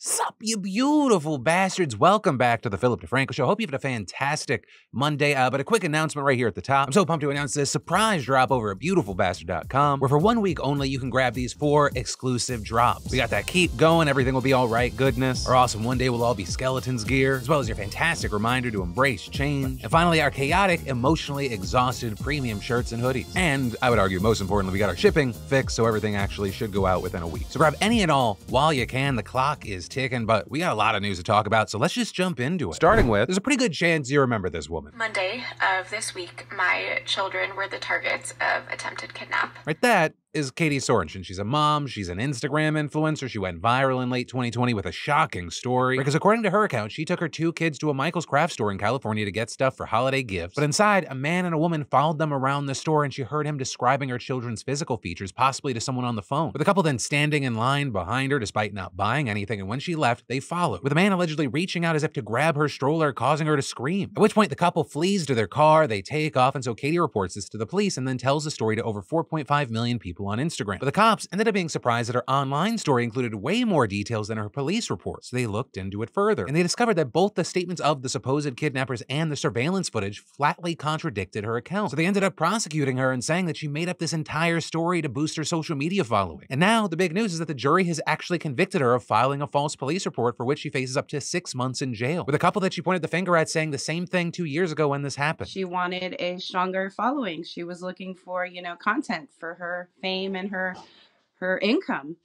Sup, you beautiful bastards. Welcome back to the Philip DeFranco Show. Hope you've had a fantastic Monday. Uh, but a quick announcement right here at the top. I'm so pumped to announce this surprise drop over at beautifulbastard.com, where for one week only you can grab these four exclusive drops. We got that keep going, everything will be all right goodness. Our awesome one day will all be skeletons gear, as well as your fantastic reminder to embrace change. And finally, our chaotic, emotionally exhausted premium shirts and hoodies. And I would argue, most importantly, we got our shipping fixed, so everything actually should go out within a week. So grab any and all while you can. The clock is ticking, but we got a lot of news to talk about, so let's just jump into it. Starting with, there's a pretty good chance you remember this woman. Monday of this week, my children were the targets of attempted kidnap. Right, that is Katie Sorensen. She's a mom, she's an Instagram influencer. She went viral in late 2020 with a shocking story. Because according to her account, she took her two kids to a Michael's craft store in California to get stuff for holiday gifts. But inside, a man and a woman followed them around the store and she heard him describing her children's physical features, possibly to someone on the phone. With the couple then standing in line behind her despite not buying anything, and when she left, they followed, with a man allegedly reaching out as if to grab her stroller, causing her to scream. At which point, the couple flees to their car, they take off, and so Katie reports this to the police and then tells the story to over 4.5 million people on Instagram. But the cops ended up being surprised that her online story included way more details than her police report, so they looked into it further. And they discovered that both the statements of the supposed kidnappers and the surveillance footage flatly contradicted her account. So they ended up prosecuting her and saying that she made up this entire story to boost her social media following. And now the big news is that the jury has actually convicted her of filing a false police report for which she faces up to six months in jail. With a couple that she pointed the finger at saying the same thing two years ago when this happened. She wanted a stronger following. She was looking for, you know, content for her fame and her her income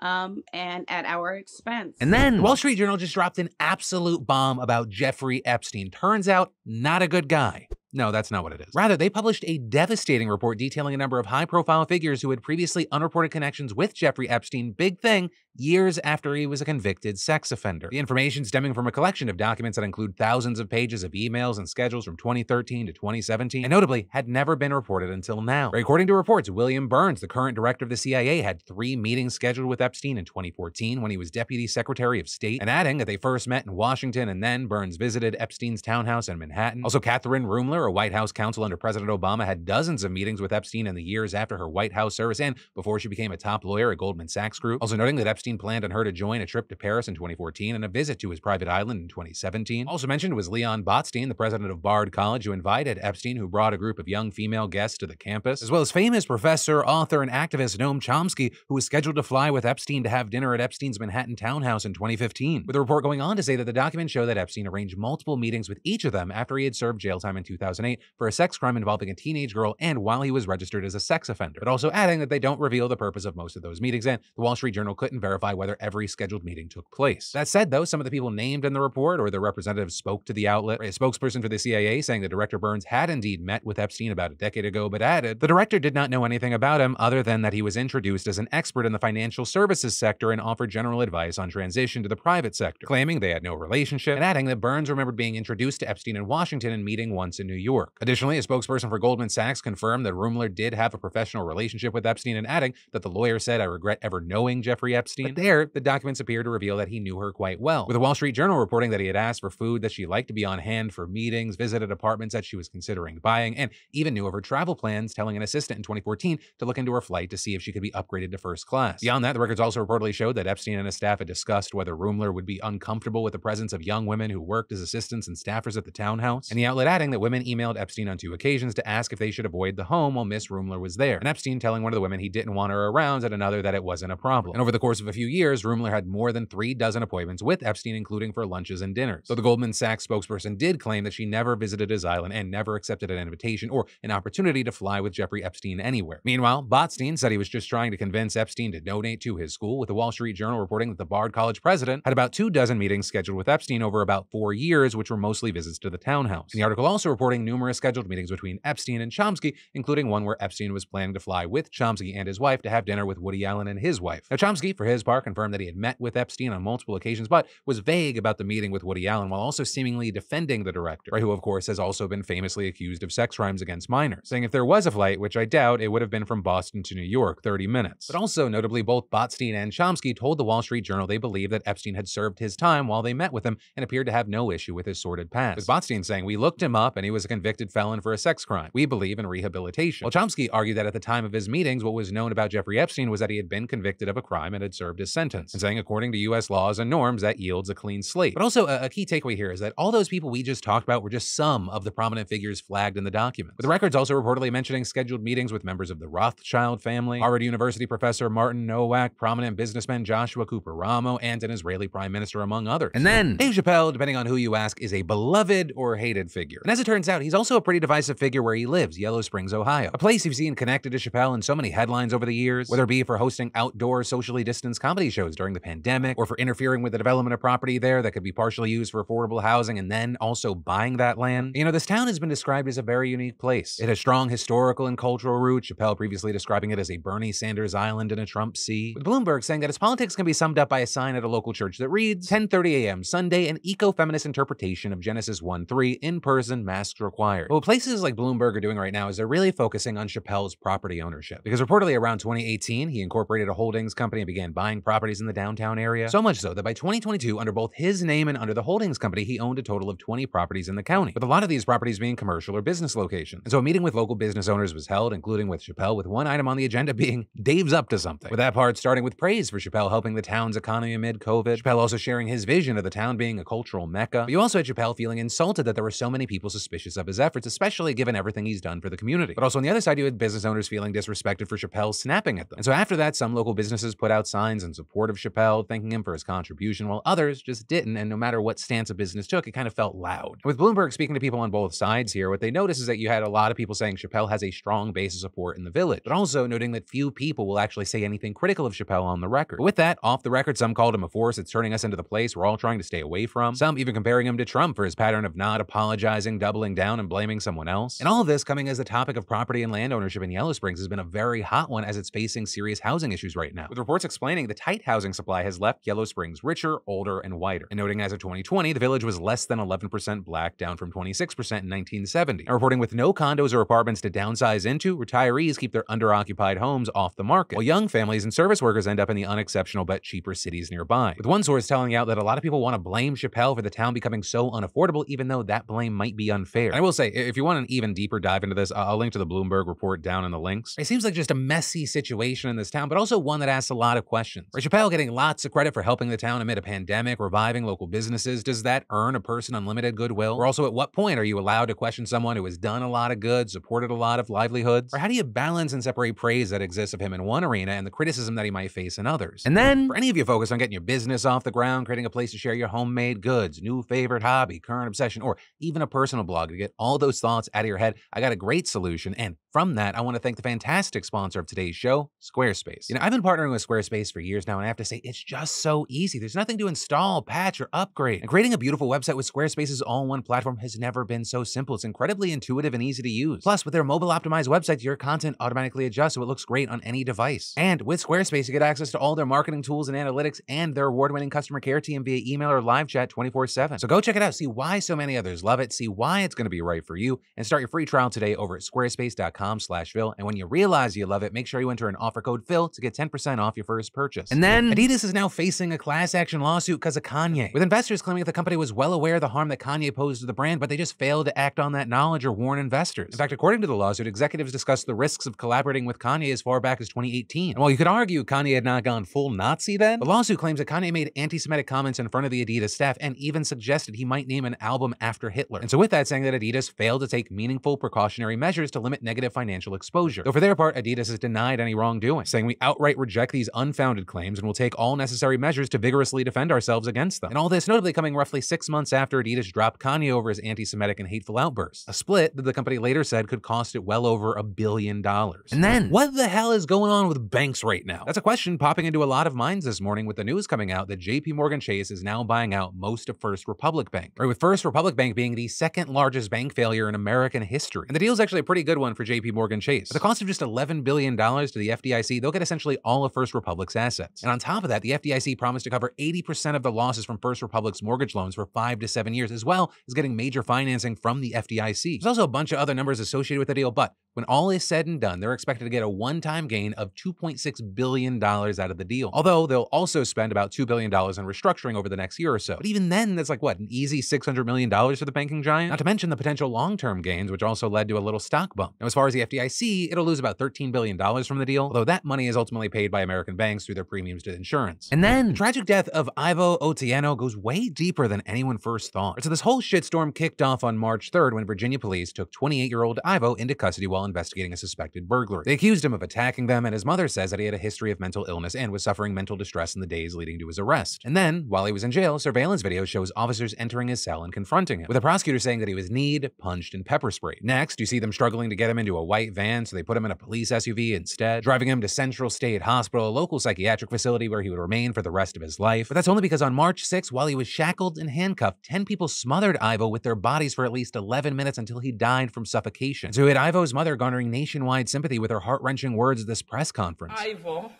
um, and at our expense. And then Wall Street Journal just dropped an absolute bomb about Jeffrey Epstein. Turns out, not a good guy. No, that's not what it is. Rather, they published a devastating report detailing a number of high profile figures who had previously unreported connections with Jeffrey Epstein, big thing, years after he was a convicted sex offender. The information stemming from a collection of documents that include thousands of pages of emails and schedules from 2013 to 2017, and notably had never been reported until now. According to reports, William Burns, the current director of the CIA, had three meetings scheduled with Epstein in 2014 when he was Deputy Secretary of State, and adding that they first met in Washington and then Burns visited Epstein's townhouse in Manhattan. Also, Kathryn Ruemmler, a White House counsel under President Obama, had dozens of meetings with Epstein in the years after her White House service and before she became a top lawyer at Goldman Sachs Group. Also noting that Epstein planned on her to join a trip to Paris in 2014 and a visit to his private island in 2017. Also mentioned was Leon Botstein, the president of Bard College, who invited Epstein, who brought a group of young female guests to the campus, as well as famous professor, author, and activist Noam Chomsky, who was scheduled to fly with Epstein to have dinner at Epstein's Manhattan townhouse in 2015. With the report going on to say that the documents show that Epstein arranged multiple meetings with each of them after he had served jail time in 2008 for a sex crime involving a teenage girl and while he was registered as a sex offender, but also adding that they don't reveal the purpose of most of those meetings, and the Wall Street Journal couldn't verify whether every scheduled meeting took place. That said, though, some of the people named in the report or their representatives spoke to the outlet. A spokesperson for the CIA saying that Director Burns had indeed met with Epstein about a decade ago, but added the director did not know anything about him other than that he was introduced as an expert in the financial services sector and offered general advice on transition to the private sector, claiming they had no relationship, and adding that Burns remembered being introduced to Epstein in Washington and meeting once in New York. Additionally, a spokesperson for Goldman Sachs confirmed that Ruemmler did have a professional relationship with Epstein and adding that the lawyer said, I regret ever knowing Jeffrey Epstein. But there, the documents appear to reveal that he knew her quite well. With the Wall Street Journal reporting that he had asked for food that she liked to be on hand for meetings, visited apartments that she was considering buying, and even knew of her travel plans, telling an assistant in 2014 to look into her flight to see if she could be upgraded to first class. Beyond that, the records also reportedly showed that Epstein and his staff had discussed whether Ruemmler would be uncomfortable with the presence of young women who worked as assistants and staffers at the townhouse, and the outlet adding that women emailed Epstein on two occasions to ask if they should avoid the home while Miss Ruemmler was there, and Epstein telling one of the women he didn't want her around and another that it wasn't a problem. And over the course of a few years, Ruemmler had more than three dozen appointments with Epstein, including for lunches and dinners. So the Goldman Sachs spokesperson did claim that she never visited his island and never accepted an invitation or an opportunity to fly with Jeffrey Epstein anywhere. Meanwhile, Botstein said he was just trying to convince Epstein to donate to his school, with the Wall Street Journal reporting that the Bard College president had about two dozen meetings scheduled with Epstein over about four years, which were mostly visits to the townhouse. And the article also reporting numerous scheduled meetings between Epstein and Chomsky, including one where Epstein was planning to fly with Chomsky and his wife to have dinner with Woody Allen and his wife. Now, Chomsky, for his part, confirmed that he had met with Epstein on multiple occasions, but was vague about the meeting with Woody Allen while also seemingly defending the director, who, of course, has also been famously accused of sex crimes against minors, saying if there was a flight, which I doubt, it would have been from Boston to New York, 30 minutes. But also, notably, both Botstein and Chomsky told the Wall Street Journal they believed that Epstein had served his time while they met with him and appeared to have no issue with his sordid past. With Botstein saying, We looked him up and he was a convicted felon for a sex crime. We believe in rehabilitation. While Chomsky argued that at the time of his meetings, what was known about Jeffrey Epstein was that he had been convicted of a crime and had served served his sentence, and saying according to US laws and norms, that yields a clean slate. But also, a, a key takeaway here is that all those people we just talked about were just some of the prominent figures flagged in the document. With the records also reportedly mentioning scheduled meetings with members of the Rothschild family, Harvard University professor Martin Nowak, prominent businessman Joshua Cooper Ramo, and an Israeli prime minister, among others. And then, Dave Chappelle, depending on who you ask, is a beloved or hated figure. And as it turns out, he's also a pretty divisive figure where he lives, Yellow Springs, Ohio. A place you've seen connected to Chappelle in so many headlines over the years, whether it be for hosting outdoor, socially distanced comedy shows during the pandemic, or for interfering with the development of property there that could be partially used for affordable housing and then also buying that land. You know, this town has been described as a very unique place. It has strong historical and cultural roots, Chappelle previously describing it as a Bernie Sanders island in a Trump sea, with Bloomberg saying that its politics can be summed up by a sign at a local church that reads 10:30 a.m. Sunday, an eco-feminist interpretation of Genesis 1:3, in person, masks required. But what places like Bloomberg are doing right now is they're really focusing on Chappelle's property ownership, because reportedly around 2018 he incorporated a holdings company and began buying properties in the downtown area. So much so that by 2022, under both his name and under the holdings company, he owned a total of 20 properties in the county, with a lot of these properties being commercial or business locations. And so a meeting with local business owners was held, including with Chappelle, with one item on the agenda being Dave's up to something. With that part starting with praise for Chappelle helping the town's economy amid COVID. Chappelle also sharing his vision of the town being a cultural mecca. But you also had Chappelle feeling insulted that there were so many people suspicious of his efforts, especially given everything he's done for the community. But also on the other side, you had business owners feeling disrespected for Chappelle snapping at them. And so after that, some local businesses put out signs in support of Chappelle, thanking him for his contribution, while others just didn't. And no matter what stance a business took, it kind of felt loud. With Bloomberg speaking to people on both sides here, what they notice is that you had a lot of people saying Chappelle has a strong base of support in the village, but also noting that few people will actually say anything critical of Chappelle on the record. But with that, off the record, some called him a force that's turning us into the place we're all trying to stay away from. Some even comparing him to Trump for his pattern of not apologizing, doubling down, and blaming someone else. And all of this coming as the topic of property and land ownership in Yellow Springs has been a very hot one as it's facing serious housing issues right now. With reports explaining the tight housing supply has left Yellow Springs richer, older, and whiter. And noting as of 2020, the village was less than 11% black, down from 26% in 1970. And reporting with no condos or apartments to downsize into, retirees keep their underoccupied homes off the market, while young families and service workers end up in the unexceptional but cheaper cities nearby. With one source telling out that a lot of people want to blame Chappelle for the town becoming so unaffordable, even though that blame might be unfair. And I will say, if you want an even deeper dive into this, I'll link to the Bloomberg report down in the links. It seems like just a messy situation in this town, but also one that asks a lot of questions. Right, Chappelle getting lots of credit for helping the town amid a pandemic, reviving local businesses. Does that earn a person unlimited goodwill? Or also, at what point are you allowed to question someone who has done a lot of good, supported a lot of livelihoods? Or how do you balance and separate praise that exists of him in one arena and the criticism that he might face in others? And then, for any of you focused on getting your business off the ground, creating a place to share your homemade goods, new favorite hobby, current obsession, or even a personal blog to get all those thoughts out of your head, I got a great solution. And from that, I want to thank the fantastic sponsor of today's show, Squarespace. You know, I've been partnering with Squarespace for years now, and I have to say, it's just so easy. There's nothing to install, patch, or upgrade. And creating a beautiful website with Squarespace's all-in-one platform has never been so simple. It's incredibly intuitive and easy to use. Plus, with their mobile-optimized websites, your content automatically adjusts so it looks great on any device. And with Squarespace, you get access to all their marketing tools and analytics and their award-winning customer care team via email or live chat 24-7. So go check it out, see why so many others love it, see why it's going to be right for you, and start your free trial today over at squarespace.com slash Phil. And when you realize you love it, make sure you enter an offer code Phil to get 10% off your first purchase. And then Adidas is now facing a class action lawsuit because of Kanye, with investors claiming that the company was well aware of the harm that Kanye posed to the brand, but they just failed to act on that knowledge or warn investors. In fact, according to the lawsuit, executives discussed the risks of collaborating with Kanye as far back as 2018. And while you could argue Kanye had not gone full Nazi then, the lawsuit claims that Kanye made anti-Semitic comments in front of the Adidas staff and even suggested he might name an album after Hitler. And so with that, saying that Adidas failed to take meaningful precautionary measures to limit negative financial exposure. Though for their part, Adidas has denied any wrongdoing, saying we outright reject these unfounded claims and will take all necessary measures to vigorously defend ourselves against them. And all this notably coming roughly six months after Adidas dropped Kanye over his anti-Semitic and hateful outbursts. A split that the company later said could cost it well over a billion dollars. And then, what the hell is going on with banks right now? That's a question popping into a lot of minds this morning with the news coming out that JP Morgan Chase is now buying out most of First Republic Bank. Right, with First Republic Bank being the second largest bank failure in American history. And the deal is actually a pretty good one for JP Morgan Chase. At the cost of just $11 billion to the FDIC, they'll get essentially all of First Republic's assets. And on top of that, the FDIC promised to cover 80% of the losses from First Republic's mortgage loans for five to seven years, as well as getting major financing from the FDIC. There's also a bunch of other numbers associated with the deal, but When all is said and done, they're expected to get a one-time gain of $2.6 billion out of the deal. Although they'll also spend about $2 billion in restructuring over the next year or so. But even then, that's like what, an easy $600 million for the banking giant? Not to mention the potential long-term gains, which also led to a little stock bump. Now, as far as the FDIC, it'll lose about $13 billion from the deal, although that money is ultimately paid by American banks through their premiums to insurance. And then, the tragic death of Irvo Otieno goes way deeper than anyone first thought. So this whole shitstorm kicked off on March 3rd when Virginia police took 28-year-old Ivo into custody while investigating a suspected burglary. They accused him of attacking them, and his mother says that he had a history of mental illness and was suffering mental distress in the days leading to his arrest. And then, while he was in jail, surveillance video shows officers entering his cell and confronting him, with a prosecutor saying that he was kneed, punched, and pepper sprayed. Next, you see them struggling to get him into a white van, so they put him in a police SUV instead, driving him to Central State Hospital, a local psychiatric facility where he would remain for the rest of his life. But that's only because on March 6, while he was shackled and handcuffed, 10 people smothered Irvo with their bodies for at least 11 minutes until he died from suffocation. So we had Irvo's mother garnering nationwide sympathy with her heart-wrenching words at this press conference. Irvo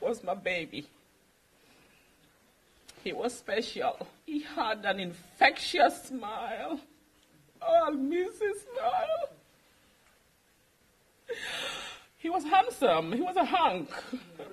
was my baby. He was special. He had an infectious smile. Oh, I'll miss his smile. Was handsome. He was a hunk.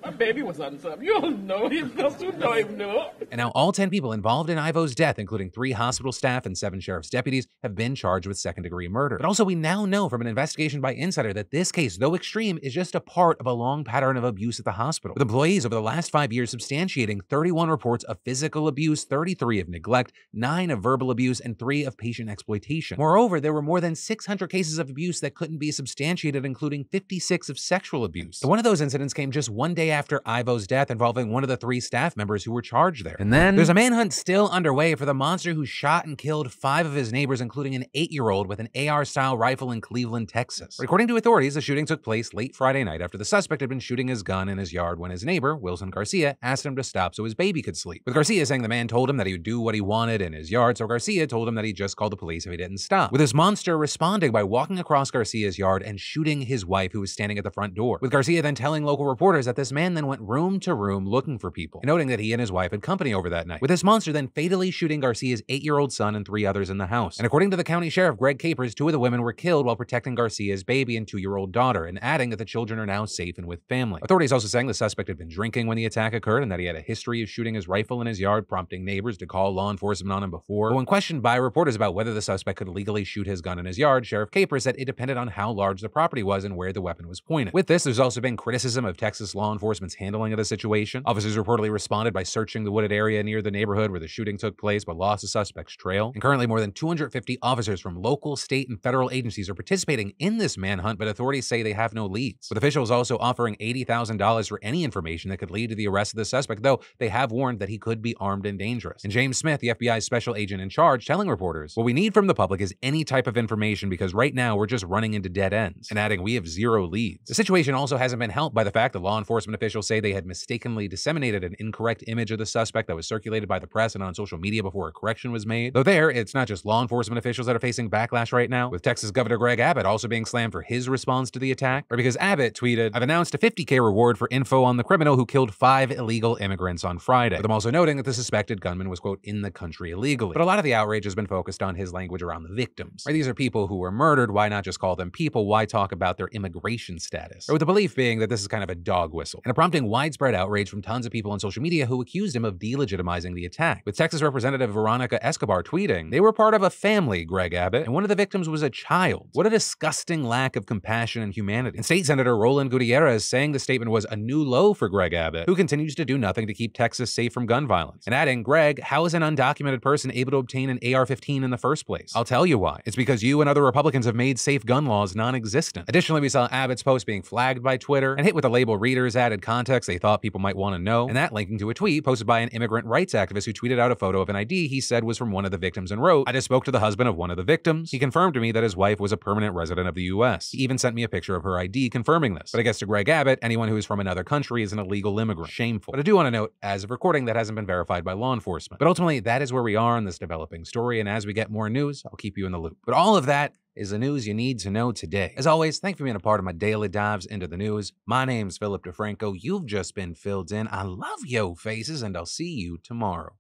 My baby was handsome. You all know him because you know him, no? And now all 10 people involved in Irvo's death, including three hospital staff and seven sheriff's deputies, have been charged with second degree murder. But also we now know from an investigation by Insider that this case, though extreme, is just a part of a long pattern of abuse at the hospital, with employees over the last five years substantiating 31 reports of physical abuse, 33 of neglect, 9 of verbal abuse, and 3 of patient exploitation. Moreover, there were more than 600 cases of abuse that couldn't be substantiated, including 56 of sexual abuse. one of those incidents came just one day after Irvo's death involving one of the three staff members who were charged there. And then there's a manhunt still underway for the monster who shot and killed five of his neighbors, including an eight-year-old with an AR-style rifle in Cleveland, Texas. According to authorities, the shooting took place late Friday night after the suspect had been shooting his gun in his yard when his neighbor, Wilson Garcia, asked him to stop so his baby could sleep. With Garcia saying the man told him that he would do what he wanted in his yard, so Garcia told him that he'd just call the police if he didn't stop. With his monster responding by walking across Garcia's yard and shooting his wife who was standing at the front door. With Garcia Garcia then telling local reporters that this man then went room to room looking for people, noting that he and his wife had company over that night, with this monster then fatally shooting Garcia's eight-year-old son and three others in the house. And according to the county sheriff, Greg Capers, two of the women were killed while protecting Garcia's baby and two-year-old daughter, and adding that the children are now safe and with family. Authorities also saying the suspect had been drinking when the attack occurred and that he had a history of shooting his rifle in his yard, prompting neighbors to call law enforcement on him before. But when questioned by reporters about whether the suspect could legally shoot his gun in his yard, Sheriff Capers said it depended on how large the property was and where the weapon was pointed. With this, there's also been criticism of Texas law enforcement's handling of the situation. Officers reportedly responded by searching the wooded area near the neighborhood where the shooting took place but lost the suspect's trail. And currently, more than 250 officers from local, state, and federal agencies are participating in this manhunt, but authorities say they have no leads. With officials also offering $80,000 for any information that could lead to the arrest of the suspect, though they have warned that he could be armed and dangerous. And James Smith, the FBI's special agent in charge, telling reporters, What we need from the public is any type of information because right now we're just running into dead ends. And adding, We have zero leads. The situation also hasn't been helped by the fact that law enforcement officials say they had mistakenly disseminated an incorrect image of the suspect that was circulated by the press and on social media before a correction was made. Though there, it's not just law enforcement officials that are facing backlash right now, with Texas Governor Greg Abbott also being slammed for his response to the attack, or because Abbott tweeted, I've announced a 50k reward for info on the criminal who killed five illegal immigrants on Friday, But I'm also noting that the suspected gunman was, quote, in the country illegally. But a lot of the outrage has been focused on his language around the victims. Right? These are people who were murdered, why not just call them people? Why talk about their immigration status? Or with the belief being that this is kind of a dog whistle, and prompting widespread outrage from tons of people on social media who accused him of delegitimizing the attack. With Texas Representative Veronica Escobar tweeting, they were part of a family, Greg Abbott, and one of the victims was a child. What a disgusting lack of compassion and humanity. And State Senator Roland Gutierrez saying the statement was a new low for Greg Abbott, who continues to do nothing to keep Texas safe from gun violence. And adding, Greg, how is an undocumented person able to obtain an AR-15 in the first place? I'll tell you why. It's because you and other Republicans have made safe gun laws non-existent. Additionally, we saw Abbott's post being flagged by Twitter and hit with the label readers added context they thought people might want to know, and that linking to a tweet posted by an immigrant rights activist who tweeted out a photo of an ID he said was from one of the victims and wrote, I just spoke to the husband of one of the victims. He confirmed to me that his wife was a permanent resident of the US. He even sent me a picture of her ID confirming this. But I guess to Greg Abbott, anyone who is from another country is an illegal immigrant. Shameful. But I do want to note, as of recording, that hasn't been verified by law enforcement. But ultimately, that is where we are in this developing story, and as we get more news, I'll keep you in the loop. But all of that is the news you need to know today. As always, thank you for being a part of my daily dives into the news. My name's Philip DeFranco. You've just been filled in. I love yo faces, and I'll see you tomorrow.